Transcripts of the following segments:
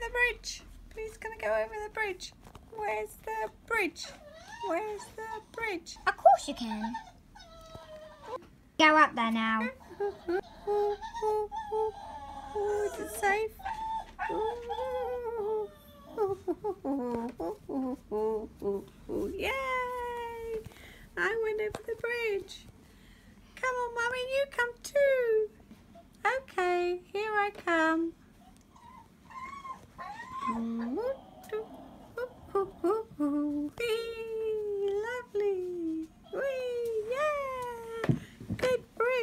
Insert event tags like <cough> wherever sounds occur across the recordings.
the bridge. Please can I go over the bridge? Where's the bridge? Where's the bridge? Of course you can. Go up there now. Is it safe? Yay! I went over the bridge. Come on, Mummy, you come too.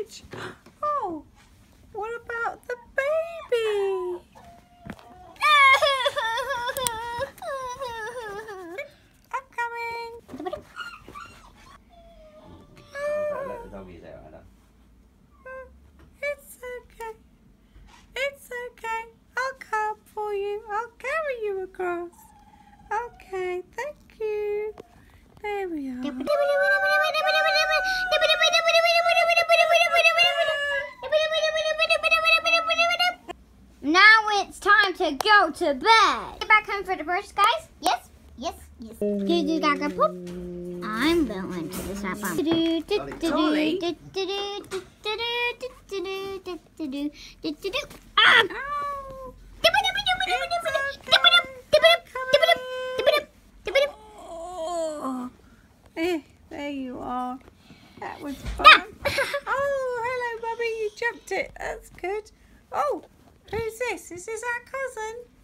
Good. Oh, what about the baby? <laughs> I'm coming. Let the doggies out, Anna. It's okay. It's okay. I'll come for you. I'll carry you across. Okay, thank you. There we are. Now it's time to go to bed. Get back home for the first, guys. Yes, yes, yes. Goo gaga poop. I'm going to the snap on. Ah! Oh, oh. Eh, there you are. That was fun. Oh, hello, Mummy. You jumped it. That's good. Oh, who's this? This Is our cousin?